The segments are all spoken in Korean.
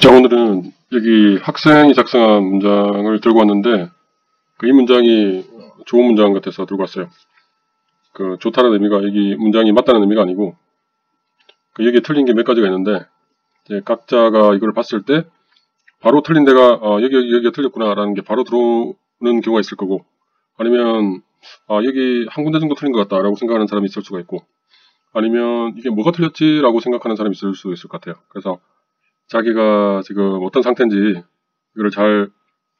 자, 오늘은 여기 학생이 작성한 문장을 들고 왔는데, 그 이 문장이 좋은 문장 같아서 들고 왔어요. 그 좋다는 의미가 여기 문장이 맞다는 의미가 아니고, 그 여기에 틀린 게 몇 가지가 있는데, 각자가 이걸 봤을 때, 바로 틀린 데가, 어, 여기, 여기, 여기가 틀렸구나라는 게 바로 들어오는 경우가 있을 거고, 아니면, 아, 여기 한 군데 정도 틀린 것 같다라고 생각하는 사람이 있을 수가 있고, 아니면 이게 뭐가 틀렸지라고 생각하는 사람이 있을 수도 있을 것 같아요. 그래서 자기가 지금 어떤 상태인지 이거를 잘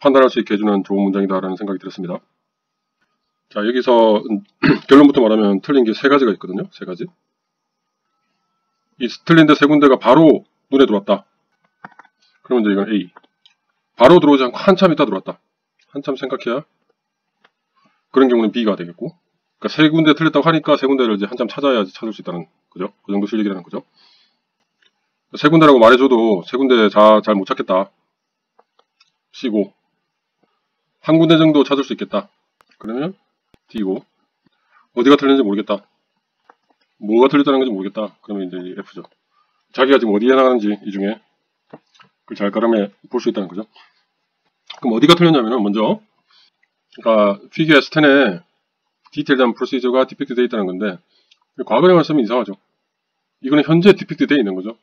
판단할 수 있게 해주는 좋은 문장이다라는 생각이 들었습니다. 자, 여기서 결론부터 말하면 틀린 게 세 가지가 있거든요. 세 가지. 이 틀린 데 세 군데가 바로 눈에 들어왔다. 그러면 이제 이건 A. 바로 들어오지 않고 한참 있다 들어왔다. 한참 생각해야 그런 경우는 B가 되겠고 그러니까 세 군데 틀렸다고 하니까 세 군데를 이제 한참 찾아야지 찾을 수 있다는 거죠. 그 정도 실력이라는 거죠. 세 군데라고 말해줘도 세 군데 잘 못 찾겠다. C고 한 군데 정도 찾을 수 있겠다. 그러면 D고 어디가 틀렸는지 모르겠다. 뭐가 틀렸다는 건지 모르겠다. 그러면 이제 F죠. 자기가 지금 어디에 나가는지 이 중에 그 잘 가름해 볼수 있다는 거죠. 그럼 어디가 틀렸냐면은 먼저 그러니까 figure S10에 디테일한 procedure가 depict 되어 있다는 건데 과거형을 쓰면 이상하죠. 이거는 현재 depict 되어 있는 거죠.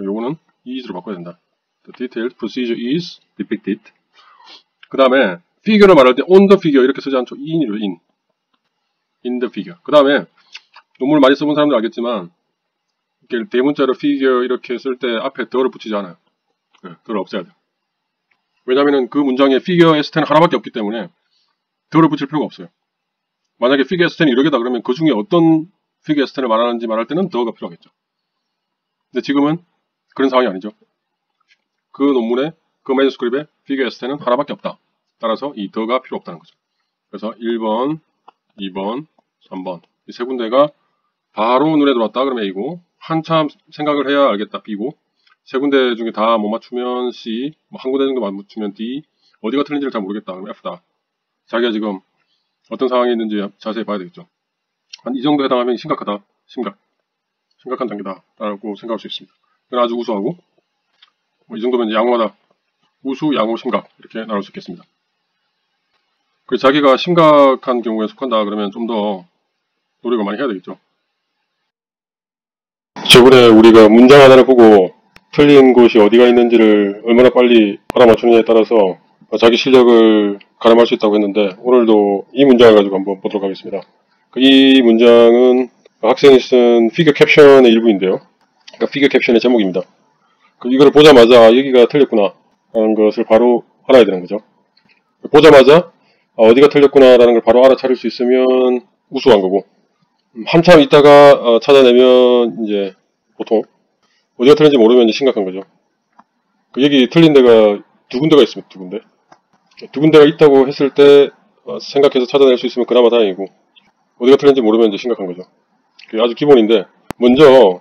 요거는 is로 바꿔야 된다. The detailed procedure is depicted. 그 다음에 figure를 말할 때 on the figure 이렇게 쓰지 않죠. in이로 in. in the figure. 그 다음에 논문을 많이 써본 사람들 알겠지만 이렇게 대문자로 figure 이렇게 쓸 때 앞에 the를 붙이지 않아요. 네, 더를 없애야 돼요. 왜냐하면 그 문장에 figure S10 하나밖에 없기 때문에 더를 붙일 필요가 없어요. 만약에 figure S10이 이렇게다 그러면 그 중에 어떤 figure S10을 말하는지 말할 때는 더가 필요하겠죠. 근데 지금은 그런 상황이 아니죠. 그 논문에 그 매니스크립에 figure S10은 하나밖에 없다. 따라서 이 더가 필요 없다는 거죠. 그래서 1번, 2번, 3번 이 세 군데가 바로 눈에 들어왔다 그러면 A고 한참 생각을 해야 알겠다 B고 세 군데 중에 다 못 맞추면 C 뭐한 군데 정도 못 맞추면 D 어디가 틀린지를 잘 모르겠다 그러면 F다. 자기가 지금 어떤 상황이 있는지 자세히 봐야 되겠죠. 한 이 정도 해당하면 심각하다. 심각. 심각한 단계다. 라고 생각할 수 있습니다. 아주 우수하고 뭐 이 정도면 양호하다. 우수, 양호, 심각 이렇게 나눌 수 있겠습니다. 그 자기가 심각한 경우에 속한다 그러면 좀 더 노력을 많이 해야 되겠죠. 저번에 우리가 문장 하나를 보고 틀린 곳이 어디가 있는지를 얼마나 빨리 알아맞추느냐에 따라서 자기 실력을 가늠할 수 있다고 했는데 오늘도 이 문장을 가지고 한번 보도록 하겠습니다. 이 문장은 학생이 쓴 figure 캡션의 일부인데요. 그러니까 figure 캡션의 제목입니다. 이거를 보자마자 여기가 틀렸구나 라는 것을 바로 알아야 되는 거죠. 보자마자 어디가 틀렸구나 라는 걸 바로 알아차릴 수 있으면 우수한 거고 한참 있다가 찾아내면 이제 보통 어디가 틀린지 모르면 이제 심각한 거죠. 여기 틀린 데가 두 군데가 있습니다. 두 군데. 두 군데가 있다고 했을 때 생각해서 찾아낼 수 있으면 그나마 다행이고 어디가 틀린지 모르면 이제 심각한 거죠. 아주 기본인데 먼저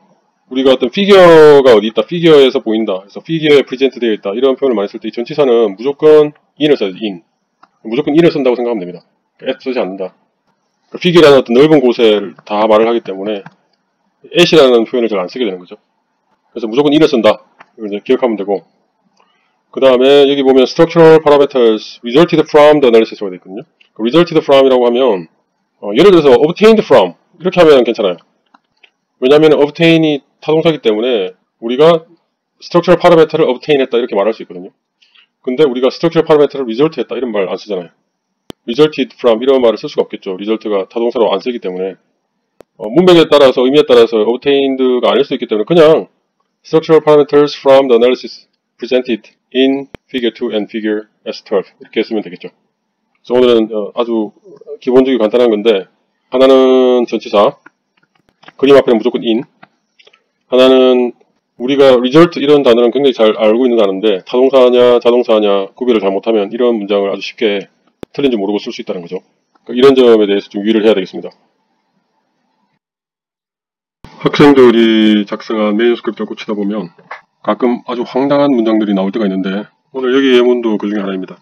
우리가 어떤 figure가 어디 있다, figure에서 보인다, 그래서 figure에 present 되어 있다 이런 표현을 많이 쓸 때 이 전치사는 무조건 in을 써야지 in. 무조건 in을 쓴다고 생각하면 됩니다. at 쓰지 않는다. 그 피규어라는 어떤 넓은 곳에 다 말을 하기 때문에 at이라는 표현을 잘 안 쓰게 되는 거죠. 그래서 무조건 in을 쓴다. 이걸 기억하면 되고 그 다음에 여기 보면 structural parameters resulted from the analysis라고 되어 있거든요. 그 resulted from이라고 하면 어, 예를 들어서 obtained from 이렇게 하면 괜찮아요. 왜냐하면 obtain이 타동사기 때문에 우리가 structural parameter를 obtain 했다 이렇게 말할 수 있거든요. 근데 우리가 structural parameter를 result 했다 이런 말 안 쓰잖아요. resulted from 이런 말을 쓸 수가 없겠죠. result가 타동사로 안 쓰기 때문에 어, 문맥에 따라서 의미에 따라서 obtained가 아닐 수 있기 때문에 그냥 structural parameters from the analysis presented in figure 2 and figure S12 이렇게 쓰면 되겠죠. 그래서 오늘은 어, 아주 기본적이고 간단한 건데 하나는 전치사 그림 앞에는 무조건 in 하나는 우리가 result 이런 단어는 굉장히 잘 알고 있는 단어인데 타동사냐 자동사냐 구별을 잘못하면 이런 문장을 아주 쉽게 틀린지 모르고 쓸 수 있다는 거죠. 그러니까 이런 점에 대해서 좀 유의를 해야 되겠습니다. 학생들이 작성한 manuscript를 고치다 보면 가끔 아주 황당한 문장들이 나올 때가 있는데 오늘 여기 예문도 그 중에 하나입니다.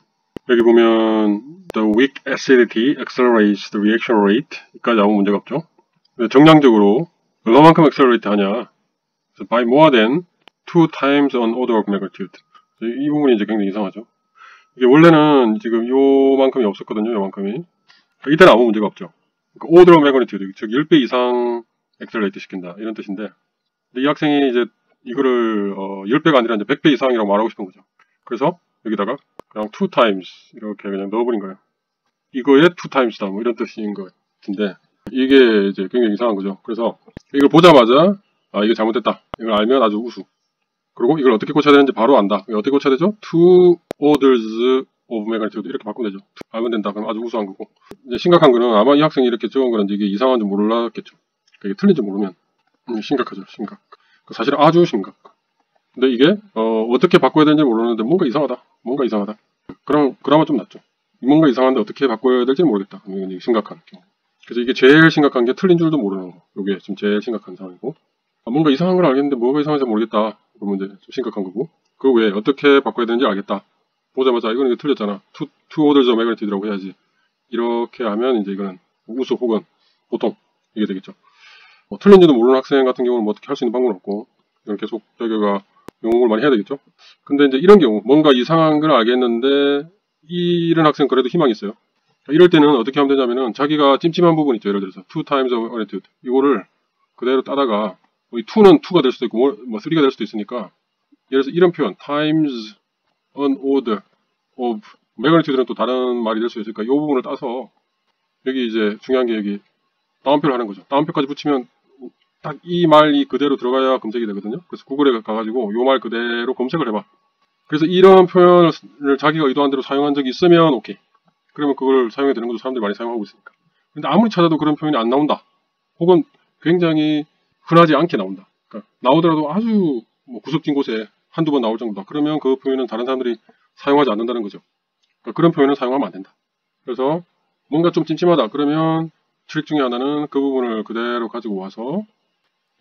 여기 보면 The weak acidity accelerates the reaction rate 까지 아무 문제가 없죠. 정량적으로 얼마만큼 accelerate 하냐 by more than two times on order of magnitude 이, 이 부분이 이제 굉장히 이상하죠. 이게 원래는 지금 요만큼이 없었거든요. 요만큼이. 이때는 아무 문제가 없죠. 그러니까 order of magnitude, 즉 10배 이상 accelerate 시킨다. 이런 뜻인데 이 학생이 이제 이거를 어, 10배가 아니라 이제 100배 이상이라고 말하고 싶은 거죠. 그래서 여기다가 그냥 two times 이렇게 그냥 넣어버린 거예요. 이거의 two times다. 뭐 이런 뜻인 것 같은데 이게 이제 굉장히 이상한 거죠. 그래서 이걸 보자마자 아 이게 잘못됐다. 이걸 알면 아주 우수. 그리고 이걸 어떻게 고쳐야 되는지 바로 안다. 어떻게 고쳐야 되죠? two orders of magnitude 이렇게 바꾸면 되죠. 알면 된다. 그럼 아주 우수한 거고. 이제 심각한 거는 아마 이 학생이 이렇게 적은 거는 이게 이상한지 몰랐겠죠. 이게 틀린지 모르면 음, 심각하죠. 심각. 사실 아주 심각. 근데 이게 어, 어떻게 바꿔야 되는지 모르는데 뭔가 이상하다. 뭔가 이상하다. 그럼 그나마 좀 낫죠. 뭔가 이상한데 어떻게 바꿔야 될지 모르겠다. 이건 심각한 경우. 그래서 이게 제일 심각한 게 틀린 줄도 모르는 거. 이게 지금 제일 심각한 상황이고. 아, 뭔가 이상한 걸 알겠는데 뭐가 이상한지 모르겠다. 그러면 이제 좀 심각한 거고. 그 외에 어떻게 바꿔야 되는지 알겠다. 보자마자 이거는 이제 틀렸잖아. two, two orders of magnitude라고 해야지. 이렇게 하면 이제 이거는 우수 혹은 보통 이게 되겠죠. 뭐 틀린지도 모르는 학생 같은 경우는 뭐 어떻게 할 수 있는 방법은 없고 이건 계속 자기가 용어를 많이 해야 되겠죠. 근데 이제 이런 경우 뭔가 이상한 걸 알겠는데 이런 학생 그래도 희망이 있어요. 이럴 때는 어떻게 하면 되냐면은 자기가 찜찜한 부분 있죠. 예를 들어서 two times of magnitude 이거를 그대로 따다가 이 2는 2가 될 수도 있고 뭐 3가 될 수도 있으니까 예를 들어서 이런 표현 times an order of magnitude는 또 다른 말이 될 수 있으니까 이 부분을 따서 여기 이제 중요한 게 여기 다운표를 하는 거죠. 다운표까지 붙이면 딱 이 말이 그대로 들어가야 검색이 되거든요. 그래서 구글에 가가지고 이 말 그대로 검색을 해봐. 그래서 이런 표현을 자기가 의도한 대로 사용한 적이 있으면 오케이. 그러면 그걸 사용해 되는 거죠. 사람들이 많이 사용하고 있으니까. 근데 아무리 찾아도 그런 표현이 안 나온다. 혹은 굉장히 흔하지 않게 나온다. 그러니까 나오더라도 아주 뭐 구석진 곳에 한두 번 나올 정도다. 그러면 그 표현은 다른 사람들이 사용하지 않는다는 거죠. 그러니까 그런 표현을 사용하면 안 된다. 그래서 뭔가 좀 찜찜하다. 그러면 트릭 중에 하나는 그 부분을 그대로 가지고 와서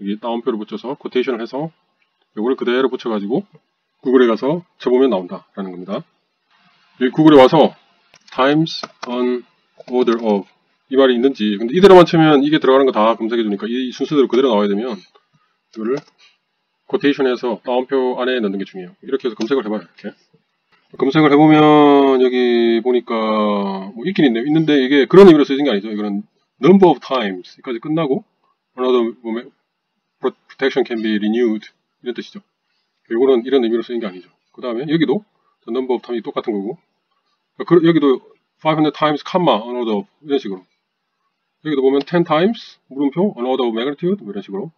여기 따옴표를 붙여서 quotation을 해서 이거를 그대로 붙여가지고 구글에 가서 쳐보면 나온다라는 겁니다. 여기 구글에 와서 times on order of 이 말이 있는지 근데 이대로만 치면 이게 들어가는 거 다 검색해 주니까 이 순서대로 그대로 나와야 되면 이거를 quotation에서 따옴표 안에 넣는 게 중요해요. 이렇게 해서 검색을 해봐요. 이렇게 검색을 해보면 여기 보니까 뭐 있긴 있네요. 있는데 이게 그런 의미로 쓰여진 게 아니죠. 이거는 number of times 까지 끝나고 another protection can be renewed 이런 뜻이죠. 이거는 이런 의미로 쓰인 게 아니죠. 그 다음에 여기도 number of times이 똑같은 거고 그, 여기도 500 times, comma, another 이런 식으로 여기도 보면 10 times 물음표 another of magnitude 뭐 이런 식으로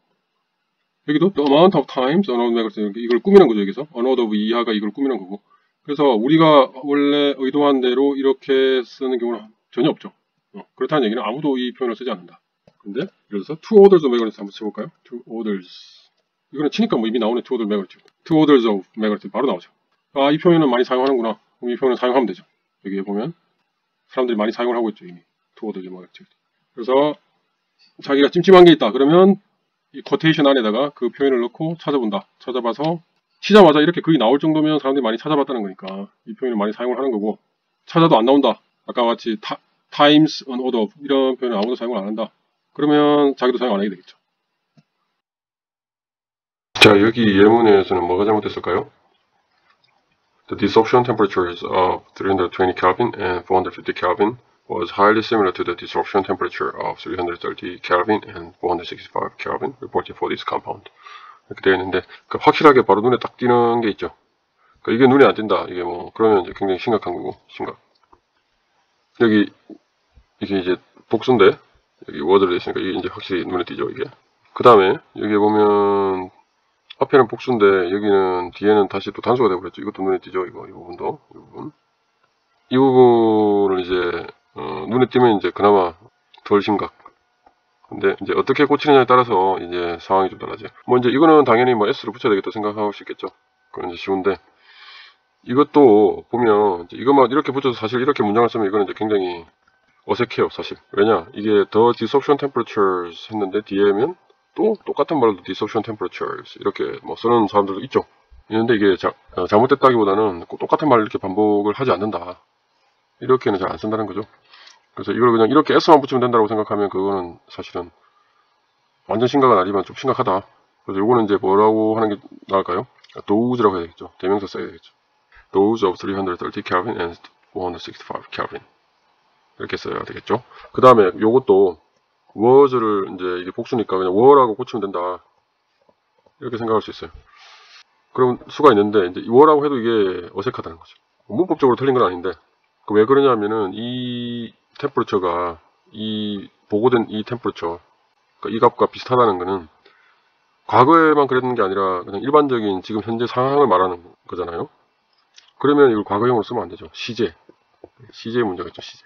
여기도 the amount of times another magnitude 이걸 꾸미는 거죠 여기서 another of 이하가 이걸 꾸미는 거고 그래서 우리가 원래 의도한 대로 이렇게 쓰는 경우는 전혀 없죠. 어, 그렇다는 얘기는 아무도 이 표현을 쓰지 않는다. 근데 예를 들어서 two orders of magnitude 한번 쳐볼까요? two orders 이거는 치니까 뭐 이미 나오네 two orders of magnitude two orders of magnitude 바로 나오죠. 아 이 표현은 많이 사용하는구나. 그럼 이 표현을 사용하면 되죠. 여기에 보면 사람들이 많이 사용을 하고 있죠 이미 two orders of magnitude 그래서 자기가 찜찜한 게 있다. 그러면 이 코테이션 안에다가 그 표현을 넣고 찾아본다. 찾아봐서 치자마자 이렇게 글이 나올 정도면 사람들이 많이 찾아봤다는 거니까 이 표현을 많이 사용을 하는 거고 찾아도 안 나온다. 아까 같이 타, times on order 이런 표현을 아무도 사용을 안 한다. 그러면 자기도 사용 안 하게 되겠죠. 자 여기 예문에서는 뭐가 잘못됐을까요? The dissorption temperatures of 320 Kelvin and 450 Kelvin was highly similar to the dissorption temperature of 330 Kelvin and 465 Kelvin reported for this compound. 이렇게 되어 있는데 그 확실하게 바로 눈에 딱 띄는 게 있죠. 그러니까 이게 눈에 안 띈다. 이게 뭐 그러면 이제 굉장히 심각한 거고 심각. 여기 이게 이제 복수인데 여기 워드로 되어 있으니까 이게 이제 확실히 눈에 띄죠 이게. 그 다음에 여기 보면 앞에는 복수인데 여기는 뒤에는 다시 또 단수가 되어버렸죠. 이것도 눈에 띄죠 이거 이 부분도 이 부분. 이 부분을 이제 어, 눈에 띄면 이제 그나마 덜 심각. 근데 이제 어떻게 고치느냐에 따라서 이제 상황이 좀 달라져요. 뭐 이제 이거는 당연히 뭐 S를 붙여야 되겠다 생각하고 싶겠죠. 그건 이제 쉬운데 이것도 보면 이것만 이렇게 붙여서 사실 이렇게 문장을 쓰면 이거는 이제 굉장히 어색해요 사실. 왜냐 이게 더 disruption temperatures 했는데 뒤에면 또 똑같은 말로 disruption temperatures 이렇게 뭐 쓰는 사람들도 있죠. 있는데 이게 자, 어, 잘못됐다기보다는 똑같은 말을 이렇게 반복을 하지 않는다. 이렇게는 잘 안 쓴다는 거죠. 그래서 이걸 그냥 이렇게 S만 붙이면 된다고 생각하면 그거는 사실은 완전 심각은 아니지만 좀 심각하다. 그래서 이거는 이제 뭐라고 하는 게 나을까요? 도우즈라고 해야 되겠죠. 대명사 써야 되겠죠. those of 330 Kelvin and 165 Kelvin 이렇게 써야 되겠죠. 그 다음에 요것도 was를 이제 이게 복수니까 그냥 were라고 고치면 된다. 이렇게 생각할 수 있어요. 그럼 수가 있는데 이제 were라고 해도 이게 어색하다는 거죠. 문법적으로 틀린 건 아닌데 그 왜 그러냐면은 이 템퍼처가 이 보고된 이 템퍼처 그러니까 이 값과 비슷하다는 거는 과거에만 그랬는 게 아니라 그냥 일반적인 지금 현재 상황을 말하는 거잖아요. 그러면 이걸 과거형으로 쓰면 안 되죠. 시제. 시제의 문제가 있죠. 시제.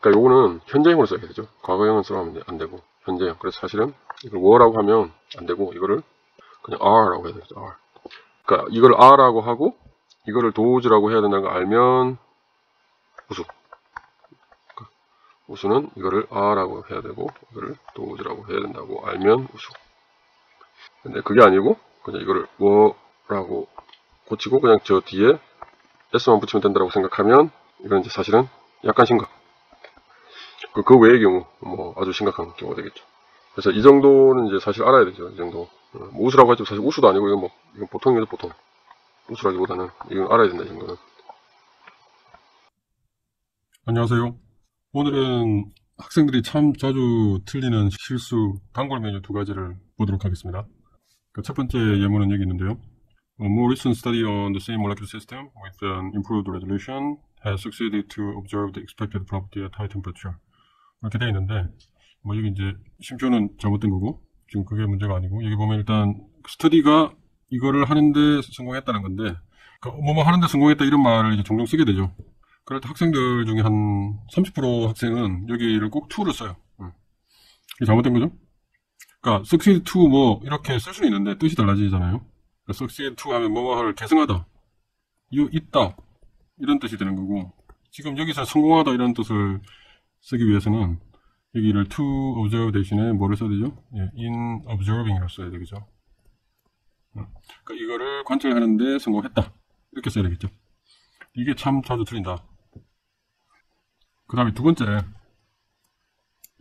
그러니까 요거는 현재형으로 써야 되죠. 과거형은 쓰면 안 되고 현재형. 그래서 사실은 이걸 뭐라고 하면 안 되고 이거를 그냥 R라고 해야 되죠. R. 그러니까 이걸 R라고 하고 이거를 도우즈라고 해야 된다는 걸 알면 우수. 그러니까 우수는 이거를 R라고 해야 되고 이거를 도우즈라고 해야 된다고 알면 우수. 근데 그게 아니고 그냥 이거를 뭐라고 고치고 그냥 저 뒤에 s만 붙이면 된다고 생각하면 이건 이제 사실은 약간 심각. 그, 그 외의 경우 뭐 아주 심각한 경우가 되겠죠. 그래서 이 정도는 이제 사실 알아야 되죠. 이 정도. 어, 뭐 우수라고 하지만 사실 우수도 아니고 이건 뭐 이건 보통이죠 보통. 우수라기보다는 이건 알아야 된다 이 정도는. 안녕하세요. 오늘은 학생들이 참 자주 틀리는 실수 단골 메뉴 두 가지를 보도록 하겠습니다. 그첫 번째 예문은 여기 있는데요. A more recent study on the same molecular system with an improved resolution has succeeded to observe the expected property at high temperature. 이렇게 되어 있는데, 뭐 여기 이제 심표는 잘못된 거고, 지금 그게 문제가 아니고, 여기 보면 일단 스터디가 이거를 하는데 성공했다는 건데, 그 뭐뭐 하는데 성공했다 이런 말을 이제 종종 쓰게 되죠. 그럴 때 학생들 중에 한 30% 학생은 여기를 꼭 to를 써요. 응. 이게 잘못된 거죠? 그러니까 succeed to 뭐 이렇게 쓸 수는 있는데 뜻이 달라지잖아요. 그러니까 succeed to 하면 뭐뭐를 계승하다, 유 있다 이런 뜻이 되는 거고 지금 여기서 성공하다 이런 뜻을 쓰기 위해서는 여기를 to observe 대신에 뭐를 써야 되죠? 예, in observing이라고 써야 되겠죠. 응. 그러니까 이거를 관찰하는데 성공했다 이렇게 써야 되겠죠. 이게 참 자주 틀린다. 그 다음에 두 번째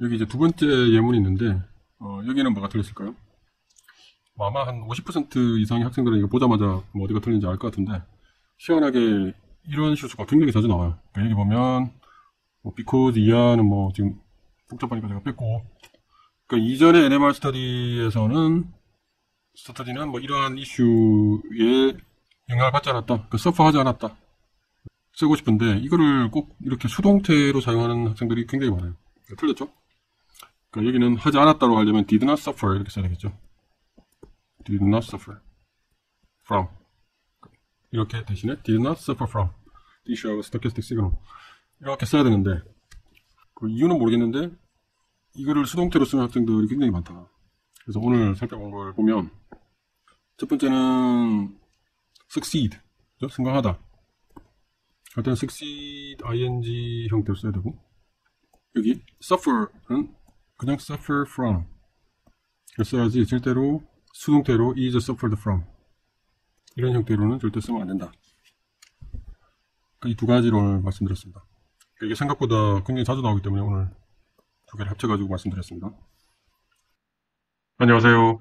여기 이제 두 번째 예문이 있는데 어, 여기는 뭐가 틀렸을까요? 뭐 아마 한 50% 이상의 학생들은 이거 보자마자 뭐 어디가 틀린지 알 것 같은데 시원하게 이런 실수가 굉장히 자주 나와요. 그러니까 여기 보면 뭐 because 이하는 뭐 지금 복잡하니까 제가 뺐고 그러니까 이전의 NMR 스터디에서는 스터디는 뭐 이러한 이슈에 영향을 받지 않았다. 그 서퍼하지 않았다. 쓰고 싶은데 이거를 꼭 이렇게 수동태로 사용하는 학생들이 굉장히 많아요. 틀렸죠? 그러니까 여기는 하지 않았다로 하려면 did not suffer 이렇게 써야 되겠죠. did not suffer from 이렇게 대신에 did not suffer from issue of stochastic signal 이렇게 써야 되는데 그 이유는 모르겠는데 이거를 수동태로 쓰는 학생들이 굉장히 많다. 그래서 오늘 살펴본 걸 보면 첫 번째는 succeed 성공하다 일단 succeed ing 형태로 써야 되고 여기 suffer는 그냥 suffer from. 써야지 절대로 수동태로 is suffered from. 이런 형태로는 절대 쓰면 안 된다. 이 두 가지를 오늘 말씀드렸습니다. 이게 생각보다 굉장히 자주 나오기 때문에 오늘 두 개를 합쳐가지고 말씀드렸습니다. 안녕하세요.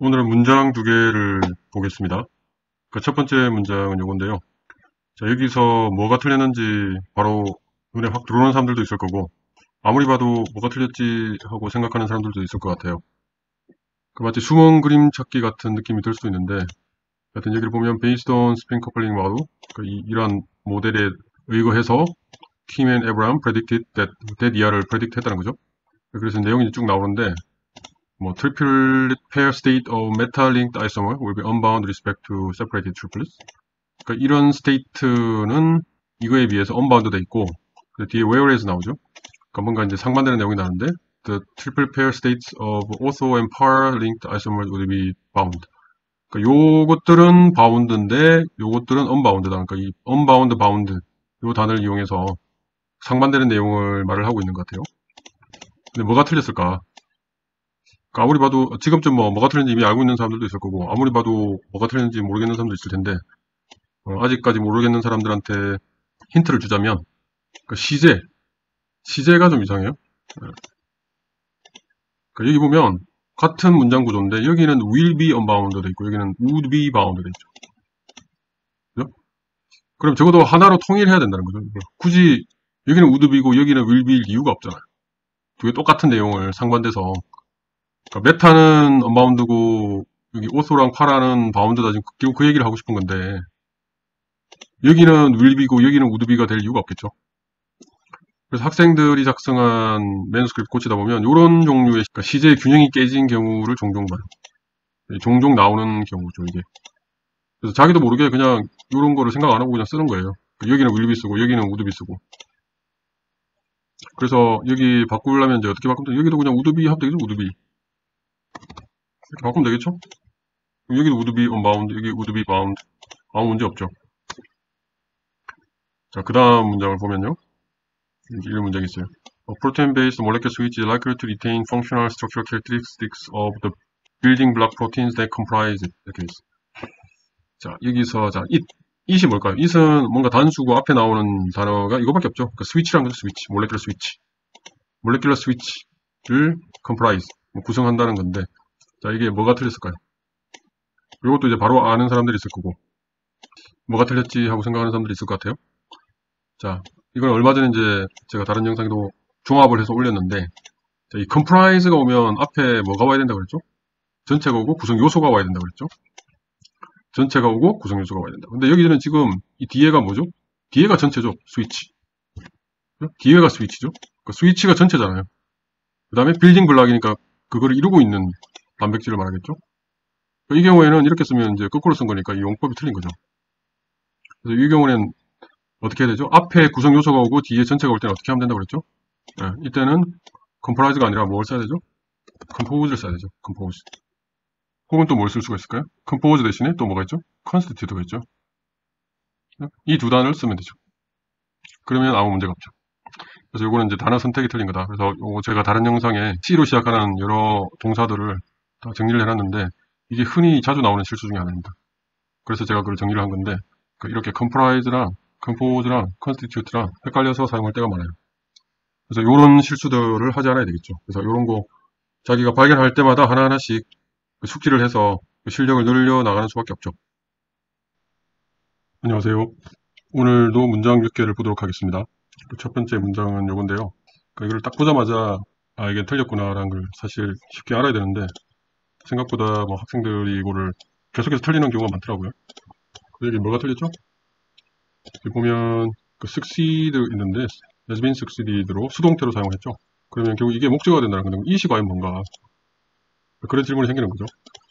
오늘은 문장 두 개를 보겠습니다. 그 첫 번째 문장은 요건데요 자, 여기서 뭐가 틀렸는지 바로 눈에 확 들어오는 사람들도 있을 거고, 아무리 봐도 뭐가 틀렸지 하고 생각하는 사람들도 있을 것 같아요. 그 마치 숨은 그림 찾기 같은 느낌이 들 수도 있는데, 하여튼 여기를 보면 spin coupling model, 그 이, 이러한 모델에 의거해서 킴앤 에브람 predicted that, that 이하를 predict 했다는 거죠. 그래서 내용이 쭉 나오는데, 뭐 triple pair state of meta-linked isomer will be unbound respect to separated triplets. 그러니까 이런 state는 이거에 비해서 unbound 돼 있고 그 뒤에 whereas 나오죠. 그러니까 뭔가 이제 상반되는 내용이 나오는데 the triple pair states of ortho and par linked isomers would be bound. 그러니까 요것들은 bound인데 요것들은 unbound다. 그러니까 이 unbound bound 요 단어를 이용해서 상반되는 내용을 말을 하고 있는 것 같아요. 근데 뭐가 틀렸을까? 그러니까 아무리 봐도 지금쯤 뭐 뭐가 틀렸는지 이미 알고 있는 사람들도 있을 거고 아무리 봐도 뭐가 틀렸는지 모르겠는 사람도 있을 텐데 어, 아직까지 모르겠는 사람들한테 힌트를 주자면 그 시제 시제가 좀 이상해요. 네. 그러니까 여기 보면 같은 문장 구조인데 여기는 will be unbound 돼 있고 여기는 would be bound 돼 있죠. 그죠? 그럼 적어도 하나로 통일해야 된다는 거죠. 굳이 여기는 우드비고 여기는 윌비일 이유가 없잖아요. 두 개 똑같은 내용을 상반돼서 그러니까 메타는 언바운드고 여기 ortho랑 para는 bound다 지금 그 얘기를 하고 싶은 건데 여기는 will be고 여기는 would be가 될 이유가 없겠죠. 그래서 학생들이 작성한 manuscript 고치다 보면 이런 종류의 그러니까 시제 균형이 깨진 경우를 종종 봐요. 네, 종종 나오는 경우죠 이게. 그래서 자기도 모르게 그냥 이런 거를 생각 안 하고 그냥 쓰는 거예요. 여기는 will be 쓰고 여기는 would be 쓰고. 그래서 여기 바꾸려면 이제 어떻게 바꾸면 돼? 여기도 그냥 would be 하면 되겠죠 would be. 이렇게 바꾸면 되겠죠? 여기도 우드비 언바운드 여기 우드비 바운드 아무 문제 없죠. 자, 그 다음 문장을 보면요. 이런 문장이 있어요. A protein-based molecular switch is likely to retain functional structural characteristics of the building block proteins that comprise it. 이렇게 있어. 자, 여기서, 자, it. it이 뭘까요? it은 뭔가 단수고 앞에 나오는 단어가 이거밖에 없죠. 그러니까 switch란 거죠, switch. molecular switch. molecular switch를 comprise, 뭐 구성한다는 건데, 자, 이게 뭐가 틀렸을까요? 이것도 이제 바로 아는 사람들이 있을 거고, 뭐가 틀렸지 하고 생각하는 사람들이 있을 것 같아요. 자, 이건 얼마 전에 이제 제가 다른 영상에도 종합을 해서 올렸는데, 자, 이 comprise가 오면 앞에 뭐가 와야 된다고 그랬죠? 전체가 오고 구성 요소가 와야 된다고 그랬죠? 전체가 오고 구성 요소가 와야 된다. 근데 여기는 지금 이 뒤에가 뭐죠? 뒤에가 전체죠. 스위치. 뒤에가 스위치죠. 그 스위치가 전체잖아요. 그 다음에 building block이니까 그거를 이루고 있는 단백질을 말하겠죠. 이 경우에는 이렇게 쓰면 이제 거꾸로 쓴 거니까 이 용법이 틀린 거죠. 그래서 이 경우에는 어떻게 해야 되죠? 앞에 구성 요소가 오고 뒤에 전체가 올 때는 어떻게 하면 된다고 그랬죠? 네, 이때는 comprise가 아니라 뭘 써야 되죠? compose를 써야 되죠. compose. 혹은 또 뭘 쓸 수가 있을까요? compose 대신에 또 뭐가 있죠? constitute가 있죠. 이 두 단어를 쓰면 되죠. 그러면 아무 문제가 없죠. 그래서 요거는 이제 단어 선택이 틀린 거다. 그래서 요거 제가 다른 영상에 C로 시작하는 여러 동사들을 다 정리를 해놨는데 이게 흔히 자주 나오는 실수 중에 하나입니다. 그래서 제가 그걸 정리를 한 건데 그 이렇게 comprise랑 compose랑 constitute랑 헷갈려서 사용할 때가 많아요. 그래서 이런 실수들을 하지 않아야 되겠죠. 그래서 이런 거 자기가 발견할 때마다 하나하나씩 숙지를 해서 실력을 늘려 나가는 수밖에 없죠. 안녕하세요. 오늘도 문장 몇 개를 보도록 하겠습니다. 첫 번째 문장은 요건데요. 그러니까 이걸 딱 보자마자 아 이게 틀렸구나라는 걸 사실 쉽게 알아야 되는데 생각보다 뭐 학생들이 이거를 계속해서 틀리는 경우가 많더라고요. 여기 뭐가 틀렸죠? 여기 보면 그 succeed 있는데 has been succeeded로 수동태로 사용했죠. 그러면 결국 이게 목적어가 된다는 건데 이시 과연 뭔가 그런 질문이 생기는 거죠.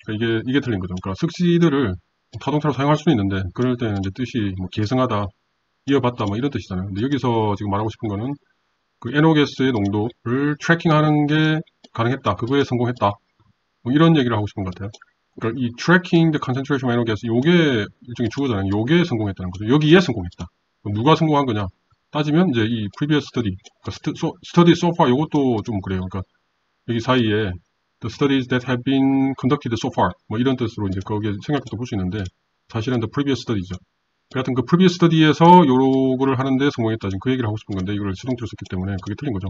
그러니까 이게 이게 틀린 거죠. 그러니까 succeed를 타동차로 사용할 수는 있는데 그럴 때는 이제 뜻이 뭐 계승하다, 이어받다 뭐 이런 뜻이잖아요. 근데 여기서 지금 말하고 싶은 거는 그 NOGS의 농도를 트래킹하는 게 가능했다. 그거에 성공했다. 뭐 이런 얘기를 하고 싶은 것 같아요. 그러니까 이 tracking the concentration of NOGS 요게 일종의 주어잖아요. 요게 성공했다는 거죠. 여기에 성공했다. 누가 성공한 거냐? 따지면 이제 이 previous study, 그러니까 study so far 요것도 좀 그래요. 그러니까 여기 사이에 the studies that have been conducted so far 뭐 이런 뜻으로 이제 거기에 생각도 볼수 있는데 사실은 the previous study죠. 하여튼 그 previous study에서 요거를 하는데 성공했다. 지금 그 얘기를 하고 싶은 건데 이거를 수동태로 썼기 때문에 그게 틀린 거죠.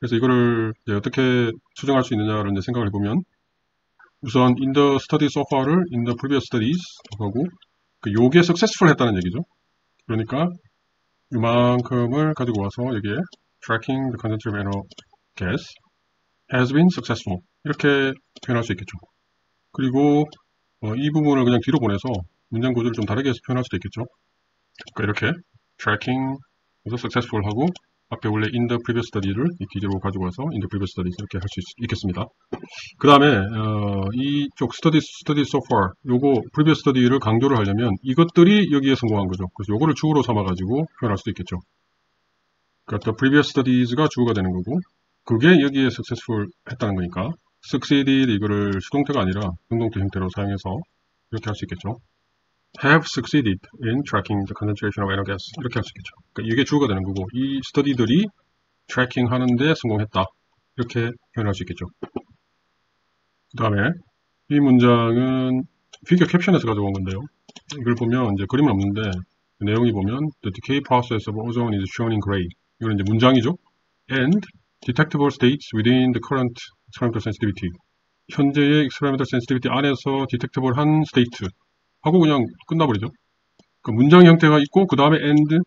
그래서 이거를 어떻게 수정할 수 있느냐를 이제 생각을 해보면 우선 in the study so far를 in the previous studies 하고 그 요게 successful 했다는 얘기죠. 그러니까 이만큼을 가지고 와서 여기에 tracking the concentration of gas has been successful 이렇게 표현할 수 있겠죠. 그리고 어, 이 부분을 그냥 뒤로 보내서 문장 구조를 좀 다르게 해서 표현할 수도 있겠죠. 그러니까 이렇게 tracking 그래서 successful 하고 앞에 원래 in the previous study를 이 뒤로 가지고 와서 in the previous studies 이렇게 할 수 있겠습니다. 그 다음에 어, 이쪽 study, study so far 요거 previous study를 강조를 하려면 이것들이 여기에 성공한 거죠. 그래서 요거를 주어로 삼아가지고 표현할 수도 있겠죠. 그러니까 previous studies가 주어가 되는 거고 그게 여기에 successful 했다는 거니까 succeeded 이거를 수동태가 아니라 능동태 형태로 사용해서 이렇게 할 수 있겠죠. Have succeeded in tracking the concentration of NO gas 이렇게 할 수 있겠죠. 그러니까 이게 주어가 되는 거고 이 study들이 tracking 하는데 성공했다 이렇게 표현할 수 있겠죠. 그 다음에 이 문장은 figure 캡션에서 가져온 건데요. 이걸 보면 이제 그림은 없는데 그 내용이 보면 the decay process of ozone is shown in gray 이거는 이제 문장이죠. and detectable states within the current experimental sensitivity 현재의 experimental sensitivity 안에서 detectable 한 state 하고 그냥 끝나버리죠. 그 문장 형태가 있고 그 다음에 and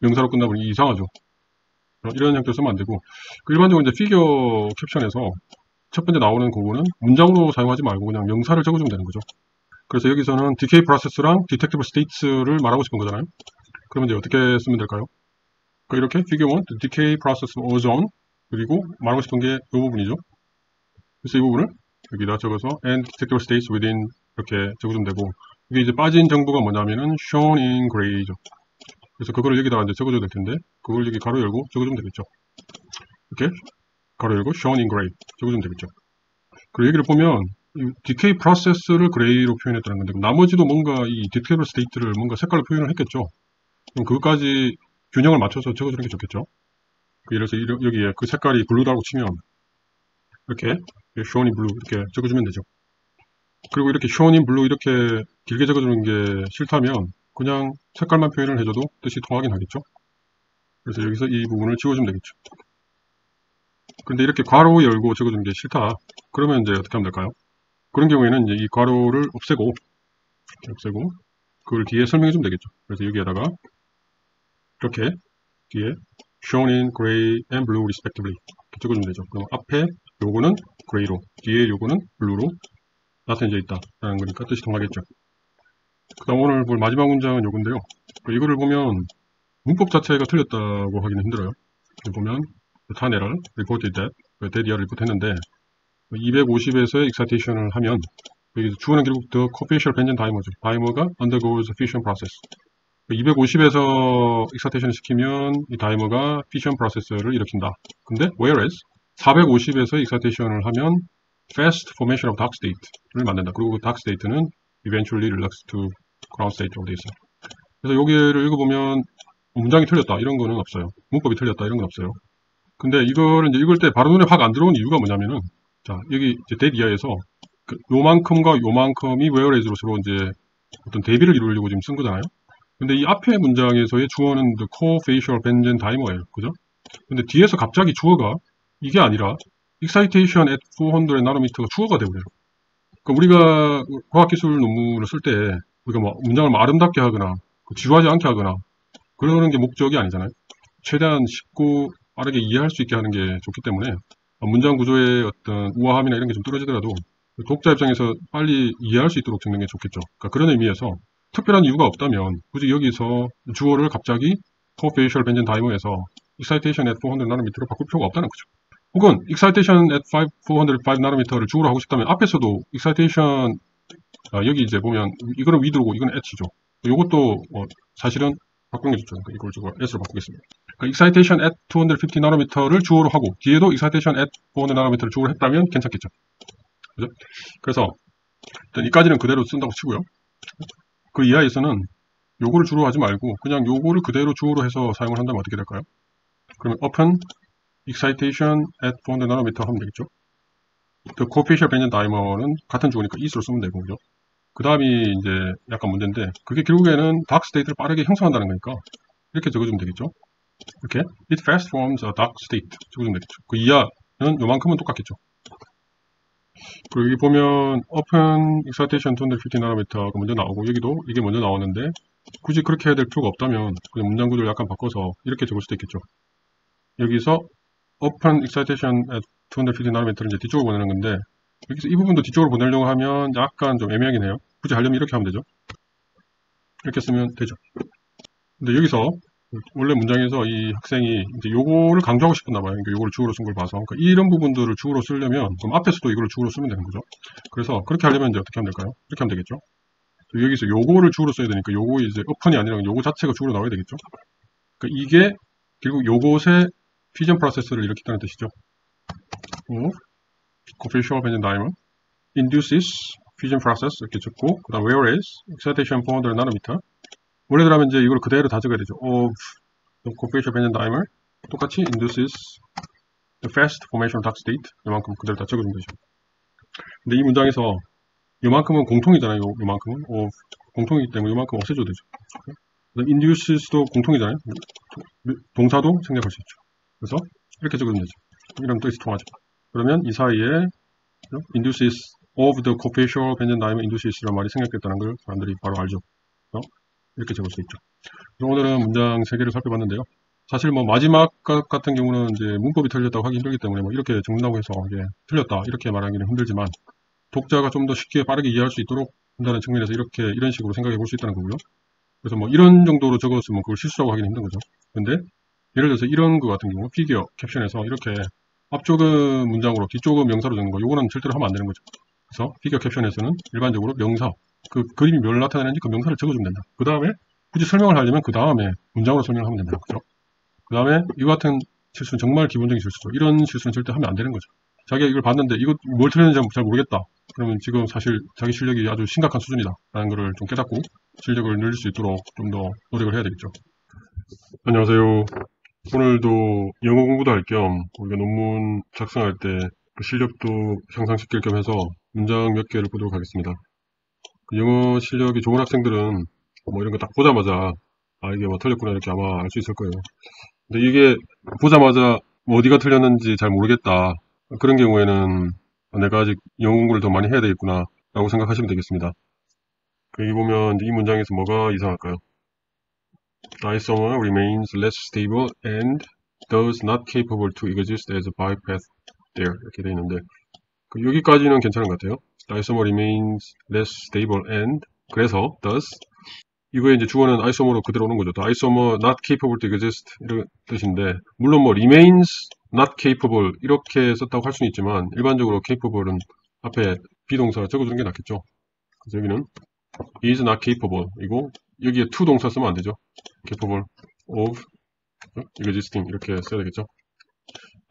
명사로 끝나버리니 이상하죠. 어, 이런 형태로 쓰면 안 되고 그 일반적으로 이제 피겨 캡션에서 첫 번째 나오는 그거는 문장으로 사용하지 말고 그냥 명사를 적어주면 되는 거죠. 그래서 여기서는 decay process랑 detectable states를 말하고 싶은 거잖아요. 그러면 이제 어떻게 쓰면 될까요? 그 이렇게 figure 1, the decay process ozone 그리고 말하고 싶은 게 이 부분이죠. 그래서 이 부분을 여기다 적어서 and detectable states within 이렇게 적어주면 되고 이게 이제 빠진 정보가 뭐냐면은 shown in gray죠. 그래서 그거를 여기다가 이제 적어줘야 될 텐데 그걸 여기 가로 열고 적어주면 되겠죠. 이렇게 가로 열고 shown in gray 적어주면 되겠죠. 그리고 여기를 보면 이 decay process를 gray로 표현했다는 건데 나머지도 뭔가 이 detectable state를 뭔가 색깔로 표현을 했겠죠. 그럼 그것까지 균형을 맞춰서 적어주는 게 좋겠죠. 그 예를 들어서 여기에 그 색깔이 블루다고 치면 이렇게 shown in blue 이렇게 적어주면 되죠. 그리고 이렇게 shown in blue 이렇게 길게 적어주는 게 싫다면 그냥 색깔만 표현을 해줘도 뜻이 통하긴 하겠죠. 그래서 여기서 이 부분을 지워주면 되겠죠. 근데 이렇게 괄호 열고 적어주는 게 싫다. 그러면 이제 어떻게 하면 될까요? 그런 경우에는 이제 이 괄호를 없애고 없애고 그걸 뒤에 설명해 주면 되겠죠. 그래서 여기에다가 이렇게 뒤에 shown in gray and blue respectively 이렇게 적어주면 되죠. 그럼 앞에 요거는 gray로 뒤에 요거는 blue로 나타내져 있다 라는 거니까 뜻이 통하겠죠. 그 다음 오늘 볼 마지막 문장은 요건데요. 그 이거를 보면 문법 자체가 틀렸다고 하기는 힘들어요. 여기 보면 탄 에러 reported that error 리포트했는데 250에서 excitation을 하면 여기 주어는 결국 the coefficient benzen timer죠. timer가 undergoes fission process. 250에서 excitation 시키면 이 타이머가 fission process를 일으킨다. 근데 whereas 450에서 excitation을 하면 fast formation of dark state를 만든다. 그리고 그 dark state는 eventually relax to ground state라고 되어 있어요. 그래서 여기를 읽어보면 문장이 틀렸다 이런 거는 없어요. 문법이 틀렸다 이런 건 없어요. 근데 이거를 이제 읽을 때 바로 눈에 확 안 들어오는 이유가 뭐냐면은 자 여기 이제 이하에서 그 요만큼과 요만큼이 whereas로 서로 이제 어떤 대비를 이루려고 지금 쓴 거잖아요. 근데 이 앞에 문장에서의 주어는 the cofacial benzene dimer예요. 그죠? 근데 뒤에서 갑자기 주어가 이게 아니라 excitation at 400 나노미터가 주어가 되버려요. 그러니까 우리가 과학기술 논문을 쓸 때 우리가 뭐 문장을 뭐 아름답게 하거나 지루하지 않게 하거나 그러는 게 목적이 아니잖아요. 최대한 쉽고 빠르게 이해할 수 있게 하는 게 좋기 때문에 문장 구조의 어떤 우아함이나 이런 게 좀 떨어지더라도 독자 입장에서 빨리 이해할 수 있도록 적는 게 좋겠죠. 그러니까 그런 의미에서 특별한 이유가 없다면 굳이 여기서 주어를 갑자기 cofacial benzene dimer에서 excitation at 400 나노미터로 바꿀 필요가 없다는 거죠. 혹은 excitation at 5, 405 나노미터를 주어로 하고 싶다면 앞에서도 excitation 아, 여기 이제 보면 이거는 위드고 이거는 at죠. 이것도 뭐 사실은 좋죠. 그러니까 이걸 저거 s로 바꾸겠습니다. 그러니까 excitation at 250 나노미터를 주어로 하고 뒤에도 excitation at 400 나노미터를 주어로 했다면 괜찮겠죠. 그죠? 그래서 일단 이까지는 그대로 쓴다고 치고요. 그 이하에서는 요거를 주로 하지 말고 그냥 요거를 그대로 주어로 해서 사용을 한다면 어떻게 될까요? 그러면 open excitation at 400 나노미터 하면 되겠죠. 그 coefficient benzene dimer는 같은 주어니까 is로 쓰면 되고 그죠? 그 다음이 이제 약간 문제인데 그게 결국에는 dark state를 빠르게 형성한다는 거니까 이렇게 적어주면 되겠죠. 이렇게 it fast forms a dark state 적어주면 되겠죠. 그 이하는 요만큼은 똑같겠죠. 그리고 여기 보면 open excitation 250 나노미터가 먼저 나오고 여기도 이게 먼저 나오는데 굳이 그렇게 해야 될 필요가 없다면 그냥 문장 구조를 약간 바꿔서 이렇게 적을 수도 있겠죠. 여기서 open excitation at 250 나노미터를 이제 뒤쪽으로 보내는 건데 여기서 이 부분도 뒤쪽으로 보내려고 하면 약간 좀 애매하긴 해요. 굳이 하려면 이렇게 하면 되죠. 이렇게 쓰면 되죠. 근데 여기서 원래 문장에서 이 학생이 이제 요거를 강조하고 싶었나 봐요. 그러니까 요거를 주어로 쓴 걸 봐서. 그러니까 이런 부분들을 주어로 쓰려면 그럼 앞에서도 이걸 주어로 쓰면 되는 거죠. 그래서 그렇게 하려면 이제 어떻게 하면 될까요? 이렇게 하면 되겠죠. 여기서 요거를 주어로 써야 되니까 요거 이제 오픈이 아니라 요거 자체가 주어로 나와야 되겠죠. 그러니까 이게 결국 요것의 피전 프로세스를 일으킨다는 뜻이죠. 오, coefficient of dimer induces fusion process 이렇게 적고 그 다음 whereas excitation 400 나노미터 원래대로면 이제 이걸 그대로 다 적어야 되죠. of coefficient of dimer 똑같이 induces the fast formation of dark state 이만큼 그대로 다 적어주면 되죠. 근데 이 문장에서 이만큼은 공통이잖아요. 요, 요만큼은 of 공통이기 때문에 이만큼 없애줘도 되죠. induces도 공통이잖아요. 동사도 생략할 수 있죠. 그래서 이렇게 적으면 되죠. 이러면 뜻이 통하죠. 그러면 이 사이에 induces of the coefficient benzene dimer induces이라는 말이 생략됐다는 걸 사람들이 바로 알죠. 어? 이렇게 적을 수 있죠. 그래서 오늘은 문장 3개를 살펴봤는데요. 사실 뭐 마지막 것 같은 경우는 이제 문법이 틀렸다고 하기 힘들기 때문에 뭐 이렇게 적는다고 해서 이게 틀렸다 이렇게 말하기는 힘들지만 독자가 좀 더 쉽게 빠르게 이해할 수 있도록 한다는 측면에서 이렇게 이런 식으로 생각해 볼 수 있다는 거고요. 그래서 뭐 이런 정도로 적었으면 그걸 실수라고 하기는 힘든 거죠. 근데 예를 들어서 이런 거 같은 경우 figure 캡션에서 이렇게 앞쪽은 문장으로 뒤쪽은 명사로 적는 거 요거는 절대로 하면 안 되는 거죠. 그래서 figure 캡션에서는 일반적으로 명사 그 그림이 뭘 나타내는지 그 명사를 적어주면 된다. 그 다음에 굳이 설명을 하려면 그 다음에 문장으로 설명을 하면 된다. 그죠? 그 다음에 이와 같은 실수는 정말 기본적인 실수죠. 이런 실수는 절대 하면 안 되는 거죠. 자기가 이걸 봤는데 이거 뭘 틀렸는지 잘 모르겠다. 그러면 지금 사실 자기 실력이 아주 심각한 수준이다. 라는 것을 좀 깨닫고 실력을 늘릴 수 있도록 좀 더 노력을 해야 되겠죠. 안녕하세요. 오늘도 영어 공부도 할 겸 우리가 논문 작성할 때그 실력도 향상시킬 겸 해서 문장 몇 개를 보도록 하겠습니다. 그 영어 실력이 좋은 학생들은 뭐 이런 거 딱 보자마자 아 이게 뭐 틀렸구나 이렇게 아마 알 수 있을 거예요. 근데 이게 보자마자 뭐 어디가 틀렸는지 잘 모르겠다. 그런 경우에는 내가 아직 영어 공부를 더 많이 해야 되겠구나 라고 생각하시면 되겠습니다. 그 여기 보면 이 문장에서 뭐가 이상할까요? Isomer remains less stable and thus not capable to exist as a bypass there 이렇게 돼 있는데 그 여기까지는 괜찮은 것 같아요. Isomer remains less stable and 그래서 thus 이거에 이제 주어는 isomer로 그대로 오는 거죠. isomer not capable to exist 이런 뜻인데 물론 뭐 remains not capable 이렇게 썼다고 할 수는 있지만 일반적으로 capable은 앞에 비동사 적어주는 게 낫겠죠. 그래서 여기는 is not capable 이고 여기에 to 동사 쓰면 안 되죠. capable of existing 이렇게 써야 되겠죠.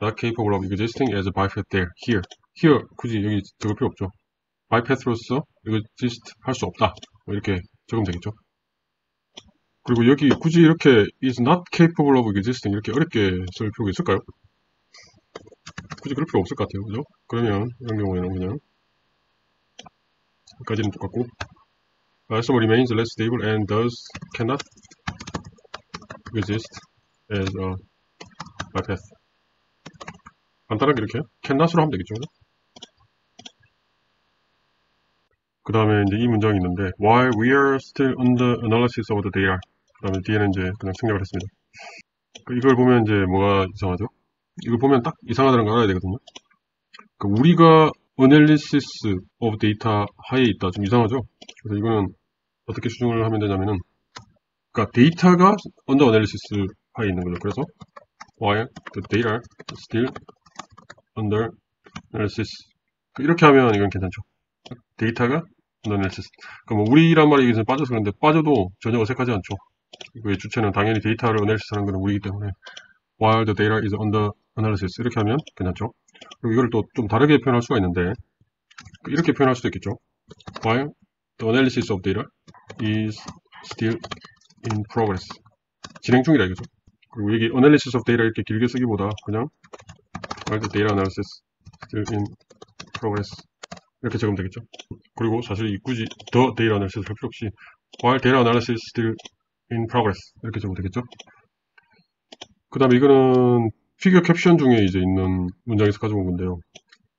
not capable of existing as a bypass there, here. here 굳이 여기 적을 필요 없죠. bypass로서 exist 할 수 없다. 뭐 이렇게 적으면 되겠죠. 그리고 여기 굳이 이렇게 is not capable of existing 이렇게 어렵게 쓸 필요가 있을까요? 굳이 그럴 필요 없을 것 같아요. 그죠? 그러면 이런 경우에는 그냥 여기까지는 똑같고 isomer remains less stable and thus cannot exist as a bypass 간단하게 이렇게 cannot으로 하면 되겠죠. 그 다음에 이제 이 문장이 있는데 while we are still under analysis of the data 그 다음에 뒤에는 이제 그냥 생략을 했습니다. 그 이걸 보면 이제 뭐가 이상하죠? 이걸 보면 딱 이상하다는 걸 알아야 되거든요. 그 우리가 analysis of data 하에 있다. 좀 이상하죠? 그래서 이거는 어떻게 수정을 하면 되냐면은 그러니까 데이터가 under analysis 하에 있는 거죠. 그래서 while the data is still under analysis 이렇게 하면 이건 괜찮죠. 데이터가 under analysis 그러니까 뭐 우리란 말이 여기서 빠져서 그런데 빠져도 전혀 어색하지 않죠. 이거의 주체는 당연히 데이터를 analysis 하는 것은 우리이기 때문에 while the data is under analysis 이렇게 하면 괜찮죠. 그리고 이걸 또 좀 다르게 표현할 수가 있는데 이렇게 표현할 수도 있겠죠. while the analysis of data is still in progress 진행 중이라 이거죠. 그리고 여기 analysis of data 이렇게 길게 쓰기보다 그냥 the data analysis still in progress 이렇게 적으면 되겠죠. 그리고 사실 이 굳이 the data analysis 할 필요 없이 while data analysis still in progress 이렇게 적으면 되겠죠. 그 다음에 이거는 피규어 캡션 중에 이제 있는 문장에서 가져온 건데요.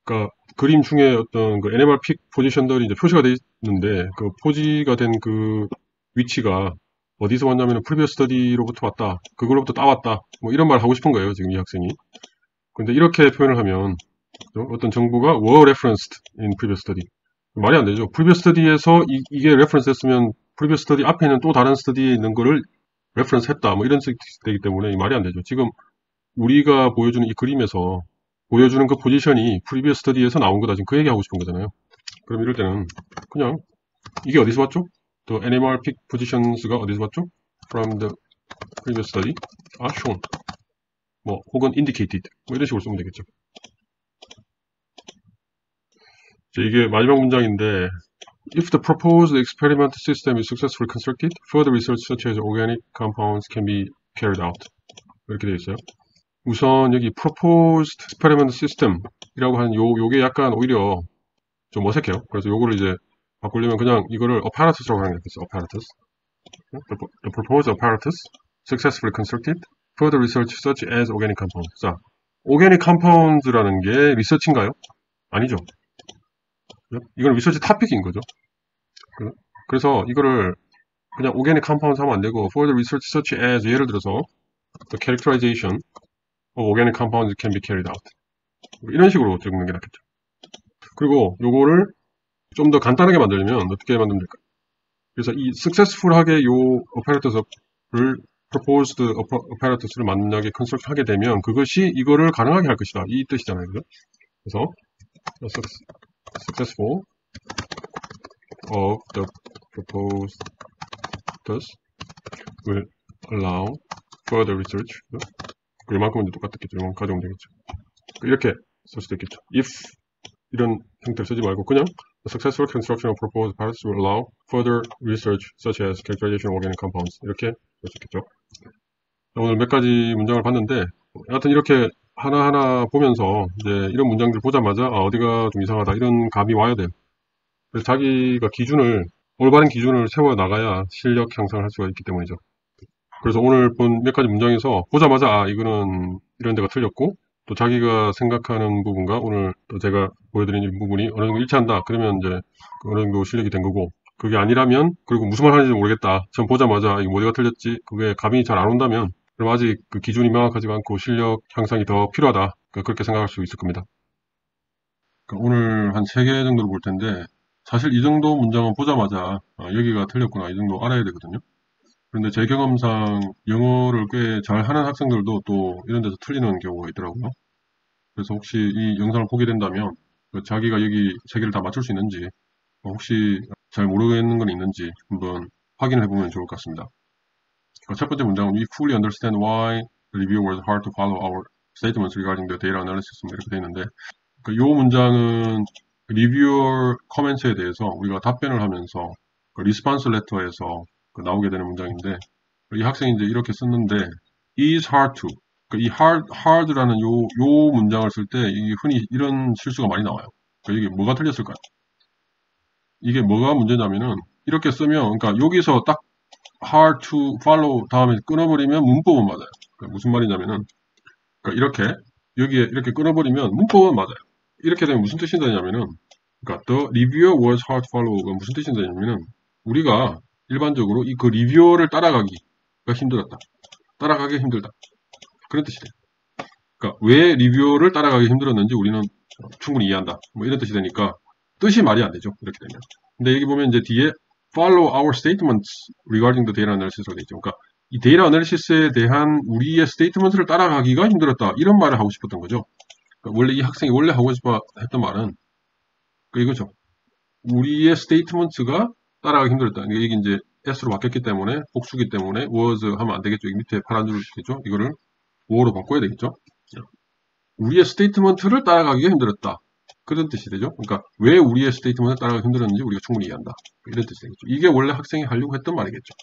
그러니까 그림 중에 어떤 그 NMR peak position들이 이제 표시가 되어 있는데 그 표시가 된 그 위치가 어디서 왔냐면 previous study로부터 왔다. 그걸로부터 따왔다. 뭐 이런 말 하고 싶은 거예요. 지금 이 학생이. 근데 이렇게 표현을 하면 어떤 정보가 were referenced in previous study. 말이 안 되죠. previous study에서 이, 게 reference 했으면 previous study 앞에 있는 또 다른 study에 있는 거를 reference 했다. 뭐 이런 뜻이 되기 때문에 말이 안 되죠. 지금 우리가 보여주는 이 그림에서 보여주는 그 포지션이 previous study에서 나온 거다. 지금 그 얘기 하고 싶은 거잖아요. 그럼 이럴 때는 그냥 이게 어디서 왔죠? The NMR pick positions가 어디서 왔죠? From the previous study are shown. 뭐 혹은 indicated. 뭐 이런 식으로 쓰면 되겠죠. 자, 이게 마지막 문장인데 If the proposed experiment system is successfully constructed, further research such as organic compounds can be carried out. 이렇게 되어 있어요. 우선 여기 proposed experiment system이라고 하는 요, 요게 약간 오히려 좀 어색해요. 그래서 요거를 이제 바꾸려면 그냥 이거를 apparatus라고 하는 게 있겠어. apparatus. The, proposed apparatus successfully constructed, further research such as organic compounds. 자, organic compounds라는 게 리서치인가요? 아니죠. 이건 리서치 타픽인 거죠. 그래서 이거를 그냥 organic compounds 하면 안 되고 for the research such as 예를 들어서 the characterization organic compounds can be carried out. 이런 식으로 적는 게 낫겠죠. 그리고 요거를 좀 더 간단하게 만들려면 어떻게 만들면 될까요? 그래서 이 successful하게 요 apparatus를 proposed apparatus를 만약에 construct 하게 되면 그것이 이거를 가능하게 할 것이다. 이 뜻이잖아요. 그죠? 그래서 successful of the proposed will allow further research. 그죠? 그만큼 이제 똑같겠죠. 이만 가져오면 되겠죠. 이렇게 쓸 수도 있겠죠. if 이런 형태를 쓰지 말고 그냥 the successful construction of proposed parts will allow further research such as characterization of organic compounds 이렇게 쓸수 있겠죠. 오늘 몇 가지 문장을 봤는데 하여튼 이렇게 하나하나 보면서 이제 이런 문장들 보자마자 아, 어디가 좀 이상하다 이런 감이 와야 돼요. 그래서 자기가 기준을 올바른 기준을 세워 나가야 실력 향상을 할 수가 있기 때문이죠. 그래서 오늘 본 몇 가지 문장에서 보자마자 아 이거는 이런 데가 틀렸고 또 자기가 생각하는 부분과 오늘 또 제가 보여드린 부분이 어느 정도 일치한다. 그러면 이제 어느 정도 실력이 된 거고 그게 아니라면 그리고 무슨 말 하는지 모르겠다. 전 보자마자 이거 어디가 틀렸지? 그게 감이 잘 안 온다면 그럼 아직 그 기준이 명확하지 않고 실력 향상이 더 필요하다. 그러니까 그렇게 생각할 수 있을 겁니다. 그러니까 오늘 한세개 정도를 볼 텐데 사실 이 정도 문장은 보자마자 아, 여기가 틀렸구나 이 정도 알아야 되거든요. 그런데 제 경험상 영어를 꽤 잘하는 학생들도 또 이런 데서 틀리는 경우가 있더라고요. 그래서 혹시 이 영상을 보게 된다면 그 자기가 여기 세 개를 다 맞출 수 있는지 어, 혹시 잘 모르겠는 건 있는지 한번 확인을 해보면 좋을 것 같습니다. 그첫 번째 문장은 We fully understand why the reviewer was hard to follow our statements regarding the data analysis 뭐 이렇게 되어 있는데 그이 문장은 reviewer comment에 대해서 우리가 답변을 하면서 그 response letter에서 그 나오게 되는 문장인데 이 학생이 이제 이렇게 썼는데 is hard to 그이 hard, hard라는 요, 요 문장을 쓸 때 흔히 이런 실수가 많이 나와요. 그 이게 뭐가 틀렸을까요? 이게 뭐가 문제냐면은 이렇게 쓰면 그러니까 여기서 딱 hard to follow 다음에 끊어버리면 문법은 맞아요. 그러니까 무슨 말이냐면은 그러니까 이렇게 여기에 이렇게 끊어버리면 문법은 맞아요. 이렇게 되면 무슨 뜻이 되냐면은 그러니까 the reviewer was hard to follow가 무슨 뜻이 되냐면은 우리가 일반적으로 이 그 리뷰어를 따라가기가 힘들었다. 따라가기 힘들다. 그런 뜻이 돼요. 그러니까 왜 리뷰어를 따라가기 힘들었는지 우리는 충분히 이해한다. 뭐 이런 뜻이 되니까 뜻이 말이 안 되죠. 이렇게 되면. 근데 여기 보면 이제 뒤에 follow our statements regarding the data analysis가 되어 있죠. 그러니까 이 데이터 analysis에 대한 우리의 statement를 따라가기가 힘들었다. 이런 말을 하고 싶었던 거죠. 그러니까 원래 이 학생이 원래 하고 싶어 했던 말은 그 이거죠. 우리의 statement가 따라가기 힘들었다. 그러니까 이게 이제 s로 바뀌었기 때문에 복수기 때문에 was 하면 안 되겠죠. 이 밑에 파란 줄 있겠죠. 이거를 were로 바꿔야 되겠죠. 우리의 statement를 따라가기가 힘들었다. 그런 뜻이 되죠. 그러니까 왜 우리의 statement를 따라가기 힘들었는지 우리가 충분히 이해한다. 이런 뜻이 되겠죠. 이게 원래 학생이 하려고 했던 말이겠죠.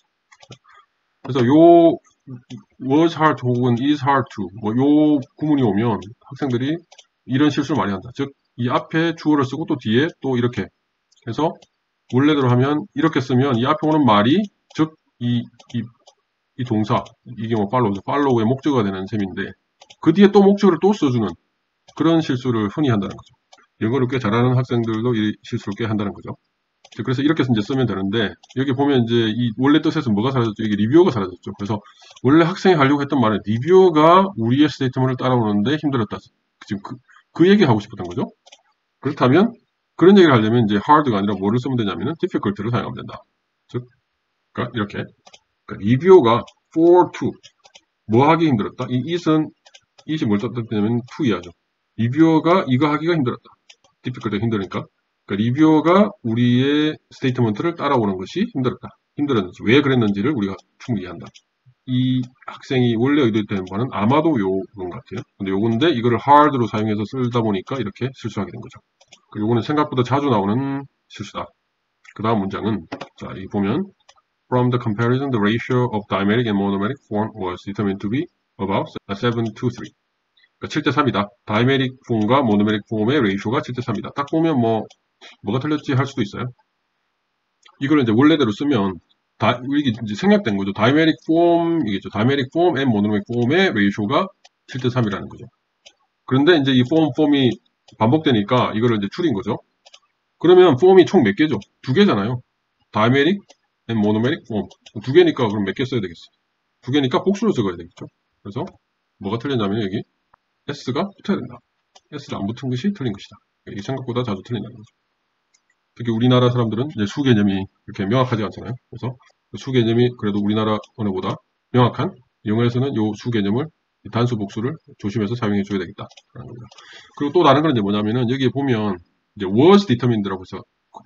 그래서 요 was hard 혹은 is hard to 뭐요 구문이 오면 학생들이 이런 실수를 많이 한다. 즉 이 앞에 주어를 쓰고 또 뒤에 또 이렇게 해서 원래대로 하면 이렇게 쓰면 이 앞에 오는 말이 즉 이 이, 이 동사 이게 뭐 follow죠. follow의 목적어가 되는 셈인데 그 뒤에 또 목적어를 또 써주는 그런 실수를 흔히 한다는 거죠. 영어를 꽤 잘하는 학생들도 이 실수를 꽤 한다는 거죠. 그래서 이렇게 이제 쓰면 되는데 여기 보면 이제 이 원래 뜻에서 뭐가 사라졌죠? 이게 reviewer가 사라졌죠. 그래서 원래 학생이 하려고 했던 말은 reviewer가 우리의 statement를 따라오는데 힘들었다. 지금 그, 그 얘기 하고 싶었던 거죠. 그렇다면 그런 얘기를 하려면 이제 hard가 아니라 뭐를 쓰면 되냐면은 difficult를 사용하면 된다. 즉, 그러니까 이렇게 그러니까 리뷰어가 for to 뭐 하기 힘들었다. 이 it은 it이 뭘 썼냐면 to 이하죠. reviewer가 이거 하기가 힘들었다. difficult가 힘드니까 그러니까 reviewer가 우리의 statement를 따라오는 것이 힘들었다. 힘들었는지, 왜 그랬는지를 우리가 충분히 이해한다. 이 학생이 원래 의도했던 바는 아마도 요건 같아요. 근데 요건데 이거를 hard로 사용해서 쓰다 보니까 이렇게 실수하게 된 거죠. 요거는 생각보다 자주 나오는 실수다. 그 다음 문장은 자, 이 보면 From the comparison, the ratio of dimeric and monomeric form was determined to be about 7 to 3. 그러니까 7대 3이다. dimeric form과 monomeric form의 ratio가 7대 3이다. 딱 보면 뭐 뭐가 틀렸지 할 수도 있어요. 이걸 이제 원래대로 쓰면 다, 이게 이제 생략된 거죠. dimeric form이겠죠. 다이메릭 폼 and 모노메릭 폼의 레이쇼가 7대 3이라는 거죠. 그런데 이제 이 폼, 폼이 반복되니까 이거를 이제 줄인 거죠. 그러면 폼이 총 몇 개죠? 두 개잖아요. 다이메릭 and monomeric form. 두 개니까 그럼 몇 개 써야 되겠어? 두 개니까 복수로 적어야 되겠죠. 그래서 뭐가 틀렸냐면 여기 s가 붙어야 된다. s를 안 붙은 것이 틀린 것이다. 이 생각보다 자주 틀린다는 거죠. 특히 우리나라 사람들은 이제 수 개념이 이렇게 명확하지 않잖아요. 그래서 그수 개념이 그래도 우리나라 언어보다 명확한 영어에서는 요수 개념을 이 단수 복수를 조심해서 사용해 줘야 되겠다 라는 겁니다. 그리고 또 다른 건 이제 뭐냐면은 여기에 보면 이제 was determined라고 해서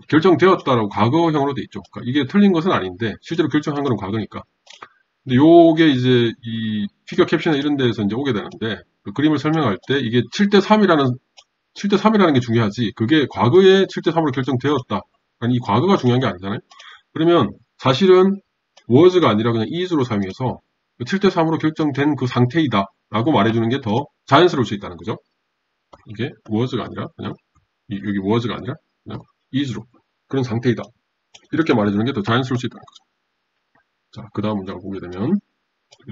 결정되었다라고 과거형으로 돼 있죠. 그러니까 이게 틀린 것은 아닌데 실제로 결정한 거는 과거니까. 근데 요게 이제 이 피겨 캡션이나 이런 데에서 이제 오게 되는데 그 그림을 설명할 때 이게 7대 3이라는 7대 3이라는 게 중요하지. 그게 과거에 7대 3으로 결정되었다. 아니 이 과거가 중요한 게 아니잖아요. 그러면 사실은 was가 아니라 그냥 is로 사용해서 7대 3으로 결정된 그 상태이다 라고 말해주는 게 더 자연스러울 수 있다는 거죠. 이게 was가 아니라 그냥 이- 여기 was가 아니라 그냥 is로 그런 상태이다. 이렇게 말해주는 게 더 자연스러울 수 있다는 거죠. 자, 그 다음 문장을 보게 되면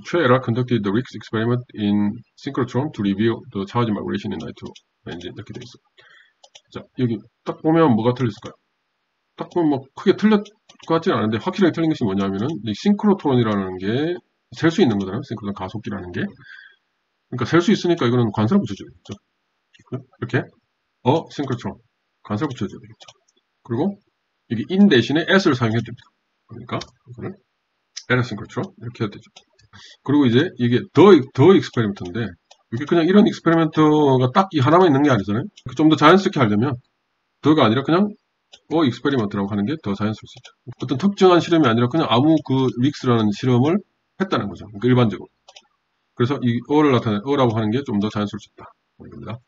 최에라 conducted the RIX experiment in synchrotron to reveal the charge migration in nitro engine 이렇게 돼 있어요. 자, 여기 딱 보면 뭐가 틀렸을까요? 딱 보면 뭐 크게 틀렸 것 같지는 않은데 확실하게 틀린 것이 뭐냐면은 이 싱크로트론이라는 게 셀 수 있는 거잖아요. 싱크로트론 가속기라는 게. 그러니까 셀 수 있으니까 이거는 관사를 붙여줘야 되겠죠. 이렇게 a synchrotron 관사를 붙여줘야 되겠죠. 그리고 여기 in 대신에 at를 사용해야 됩니다. 그러니까 이거를 at a synchrotron 이렇게 해야 되죠. 그리고 이제 이게 the, the experiment인데 이게 그냥 이런 experiment가 딱 이 하나만 있는 게 아니잖아요. 좀 더 자연스럽게 하려면 the가 아니라 그냥 a experiment라고 하는 게더 있죠. 어떤 특정한 실험이 아니라 그냥 아무 그 RIXS라는 실험을 했다는 거죠. 그러니까 일반적으로. 그래서 이 a를 나타낸 a라고 하는 게 좀더 있다. 이겁니다.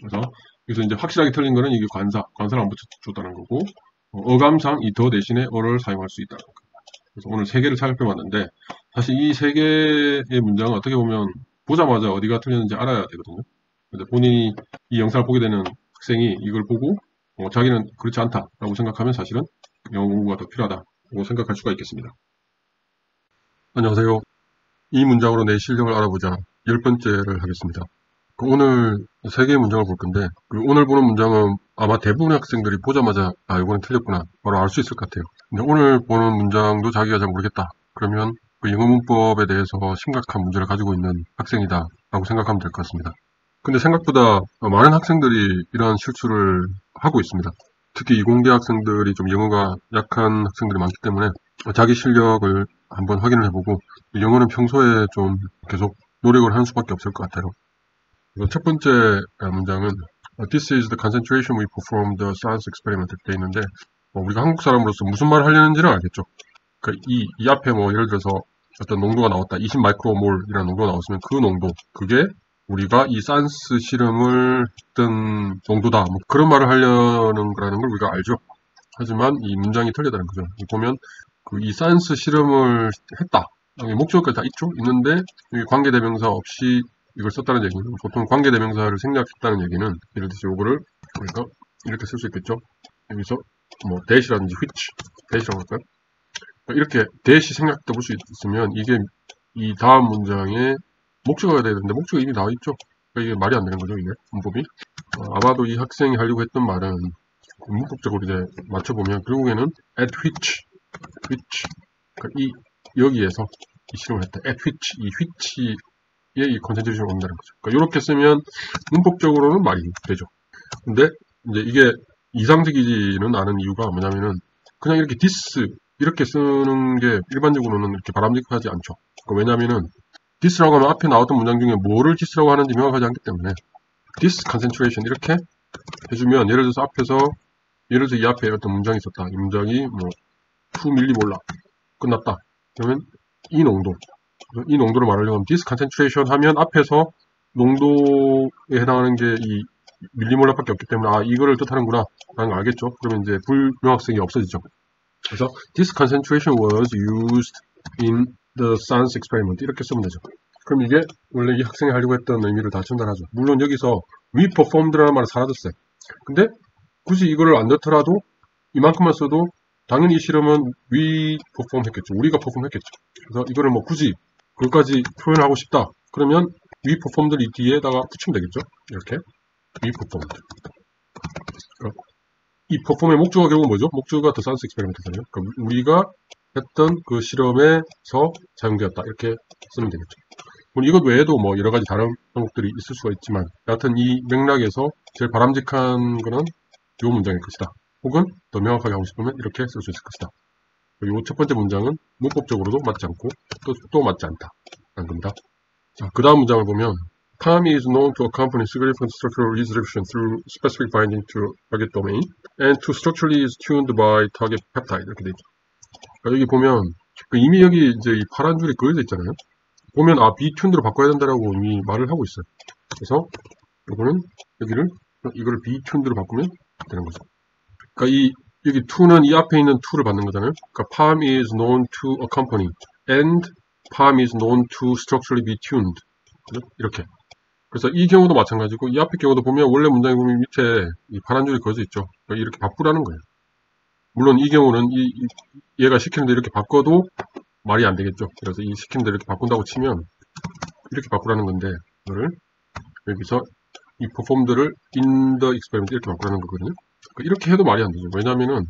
그래서 여기서 이제 확실하게 틀린 거는 이게 관사, 관사를 안 붙여줬다는 거고 어, 어감상 이 the 대신에 a를 사용할 수 있다는 겁니다. 그래서 오늘 세 개를 살펴봤는데 사실 이 세 개의 문장은 어떻게 보면 보자마자 어디가 틀렸는지 알아야 되거든요. 근데 본인이 이 영상을 보게 되는 학생이 이걸 보고 어, 자기는 그렇지 않다라고 생각하면 사실은 영어 공부가 더 필요하다고 생각할 수가 있겠습니다. 안녕하세요. 이 문장으로 내 실력을 알아보자. 열 번째를 하겠습니다. 그 오늘 세 개의 문장을 볼 건데 그 오늘 보는 문장은 아마 대부분의 학생들이 보자마자 아 이거는 틀렸구나 바로 알 수 있을 것 같아요. 근데 오늘 보는 문장도 자기가 잘 모르겠다. 그러면 그 영어 문법에 대해서 심각한 문제를 가지고 있는 학생이다 라고 생각하면 될 것 같습니다. 근데 생각보다 많은 학생들이 이러한 실수를 하고 있습니다. 특히 이공대 학생들이 좀 영어가 약한 학생들이 많기 때문에 자기 실력을 한번 확인을 해보고 영어는 평소에 좀 계속 노력을 하는 수밖에 없을 것 같아요. 첫 번째 문장은 This is the concentration we performed the science experiment 돼 있는데 뭐 우리가 한국 사람으로서 무슨 말을 하려는지는 알겠죠. 그러니까 이, 이 앞에 뭐 예를 들어서 어떤 농도가 나왔다. 20 마이크로몰이라는 농도가 나왔으면 그 농도, 그게 우리가 이 산스 실험을 했던 농도다. 뭐 그런 말을 하려는 거라는 걸 우리가 알죠. 하지만 이 문장이 틀리다는 거죠. 이 보면 그 이 산스 실험을 했다. 여기 목적어까지 다 있죠? 있는데 여기 관계대명사 없이 이걸 썼다는 얘기는 보통 관계대명사를 생략했다는 얘기는 예를 들어서 요거를 우리가 이렇게 쓸 수 있겠죠? 여기서 뭐 대시라든지 which 대시라고 할까요? 이렇게 대시 생략돼 볼수 있으면 이게 이 다음 문장에 목적어가 돼야 되는데 목적어 이미 나와 있죠. 그러니까 이게 말이 안 되는 거죠, 이게 문법이. 어, 아마도 이 학생이 하려고 했던 말은 문법적으로 이제 맞춰보면 결국에는 at which, which, 그러니까 이 여기에서 이 실험을 했다. at which, 이 which에 이 concentration이 온다는 거죠. 그러니까 이렇게 쓰면 문법적으로는 말이 되죠. 근데 이제 이게 이상적이지는 않은 이유가 뭐냐면은 그냥 이렇게 this 이렇게 쓰는 게 일반적으로는 이렇게 바람직하지 않죠. 그러니까 왜냐면은 this라고 하면 앞에 나왔던 문장 중에 뭐를 this라고 하는지 명확하지 않기 때문에 this concentration 이렇게 해주면 예를 들어서 앞에서 예를 들어서 이 앞에 어떤 문장이 있었다. 이 문장이 뭐 2밀리 몰라 끝났다. 그러면 이 농도 이 농도를 말하려면 this concentration 하면 앞에서 농도에 해당하는 게 이 밀리몰라 밖에 없기 때문에 아 이거를 뜻하는구나 라는 걸 알겠죠. 그러면 이제 불명확성이 없어지죠. 그래서 this concentration was used in the science experiment 이렇게 쓰면 되죠. 그럼 이게 원래 이 학생이 하려고 했던 의미를 다 전달하죠. 물론 여기서 we performed라는 말은 사라졌어요. 근데 굳이 이거를 안 넣더라도 이만큼만 써도 당연히 이 실험은 we perform 했겠죠. 우리가 perform 했겠죠. 그래서 이거를 뭐 굳이 그것까지 표현하고 싶다. 그러면 we performed 이 뒤에다가 붙이면 되겠죠. 이렇게 we performed. 이 퍼폼의 목적어가 결국 뭐죠? 목적어가 더 산스 익스페리멘트잖아요. 그러니까 우리가 했던 그 실험에서 사용되었다. 이렇게 쓰면 되겠죠. 물론 이것 외에도 뭐 여러 가지 다른 항목들이 있을 수가 있지만 여하튼 이 맥락에서 제일 바람직한 거는 이 문장일 것이다. 혹은 더 명확하게 하고 싶으면 이렇게 쓸 수 있을 것이다. 이 첫 번째 문장은 문법적으로도 맞지 않고 또, 또 맞지 않다. 라는 겁니다. 자, 그 다음 문장을 보면 Time is known to accompany significant structural resolution through specific binding to target domain and to structurally is tuned by target peptide 이렇게 돼 있죠. 그러니까 여기 보면 그 이미 여기 이제 이 파란 줄이 그려져 있잖아요. 보면 아 비튠드로 바꿔야 된다라고 이미 말을 하고 있어요. 그래서 이거는 여기를 이거를 비튠드로 바꾸면 되는 거죠. 그러니까 이 여기 to는 이 앞에 있는 to를 받는 거잖아요. 그러니까 palm is known to accompany and palm is known to structurally be tuned. 이렇게. 그래서 이 경우도 마찬가지고 이 앞에 경우도 보면 원래 문장에 보면 밑에 이 파란 줄이 그어져 있죠. 그러니까 이렇게 바꾸라는 거예요. 물론 이 경우는 이, 이- 얘가 시키는 데 이렇게 바꿔도 말이 안 되겠죠. 그래서 이 시키는 데 이렇게 바꾼다고 치면 이렇게 바꾸라는 건데 이거를 여기서 이 performed를 in the experiment 이렇게 바꾸라는 거거든요. 그러니까 이렇게 해도 말이 안 되죠. 왜냐하면은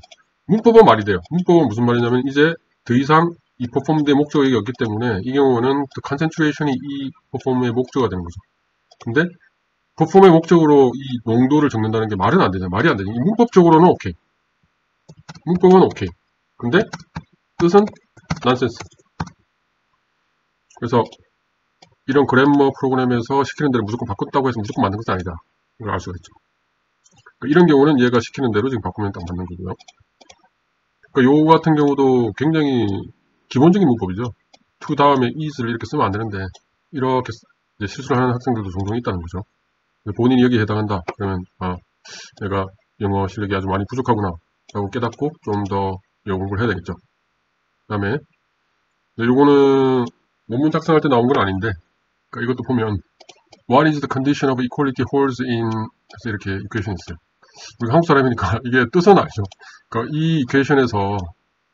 문법은 말이 돼요. 문법은 무슨 말이냐면 이제 더 이상 이 performed의 목적이 없기 때문에 이 경우는 the concentration이 이 perform의 목적가 되는 거죠. 근데 perform의 목적으로 이 농도를 적는다는 게 말은 안 되잖아요. 말이 안 되죠. 이 문법적으로는 오케이. 문법은 오케이. 근데 뜻은 난센스. 그래서 이런 그래머 프로그램에서 시키는 대로 무조건 바꿨다고 해서 무조건 맞는 것은 아니다. 이걸 알 수가 있죠. 이런 경우는 얘가 시키는 대로 지금 바꾸면 딱 맞는 거고요. 그러니까 요 같은 경우도 굉장히 기본적인 문법이죠. to 다음에 is를 이렇게 쓰면 안 되는데 이렇게 실수를 하는 학생들도 종종 있다는 거죠. 본인이 여기에 해당한다. 그러면 아 내가 영어 실력이 아주 많이 부족하구나 라고 깨닫고 좀더 연구를 해야 되겠죠. 그 다음에 요거는 논문 작성할 때 나온 건 아닌데 그러니까 이것도 보면 What is the condition of equality holds in 이렇게 이퀘이션이 있어요. 우리 한국 사람이니까 이게 뜻은 알죠. 그러니까 이 이퀘이션에서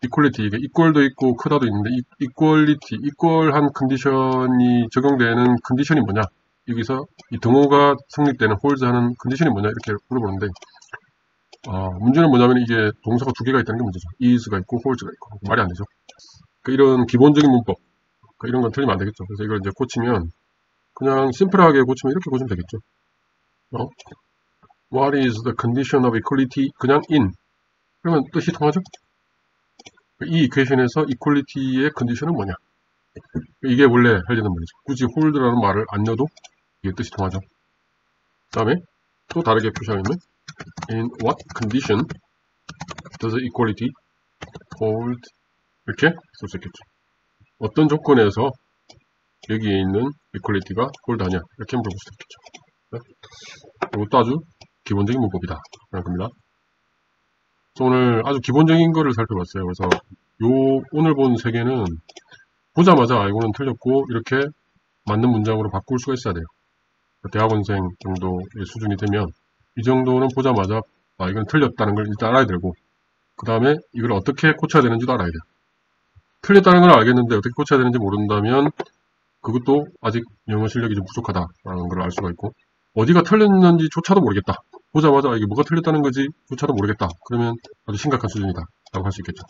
equality 이게 equal도 있고 크다도 있는데 이 equality, equal한 컨디션이 적용되는 컨디션이 뭐냐? 여기서 이 등호가 성립되는 holds 하는 컨디션이 뭐냐 이렇게 물어보는데 아, 문제는 뭐냐면 이게 동사가 두 개가 있다는 게 문제죠. is가 있고 holds가 있고 말이 안 되죠. 그러니까 이런 기본적인 문법 그러니까 이런 건 틀리면 안 되겠죠. 그래서 이걸 이제 고치면 그냥 심플하게 고치면 이렇게 고치면 되겠죠. 어? What is the condition of equality? 그냥 in. 그러면 뜻이 통하죠? 이 이퀘이션에서 equality의 컨디션은 뭐냐? 이게 원래 하려는 말이죠. 굳이 hold라는 말을 안 넣어도 이게 뜻이 통하죠. 그 다음에 또 다르게 표시하면 in what condition does equality hold 이렇게 쓸 수 있겠죠. 어떤 조건에서 여기에 있는 equality가 홀드하냐 이렇게 물어볼 수도 있겠죠. 네? 이것도 아주 기본적인 문법이다 라는 겁니다. 오늘 아주 기본적인 거를 살펴봤어요. 그래서 요 오늘 본 세 개는 보자마자 아, 이거는 틀렸고 이렇게 맞는 문장으로 바꿀 수가 있어야 돼요. 대학원생 정도의 수준이 되면 이 정도는 보자마자 아 이건 틀렸다는 걸 일단 알아야 되고 그 다음에 이걸 어떻게 고쳐야 되는지도 알아야 돼요. 틀렸다는 걸 알겠는데 어떻게 고쳐야 되는지 모른다면 그것도 아직 영어 실력이 좀 부족하다라는 걸 알 수가 있고 어디가 틀렸는지조차도 모르겠다. 보자마자 아, 이게 뭐가 틀렸다는 거지 조차도 모르겠다. 그러면 아주 심각한 수준이다 라고 할 수 있겠죠.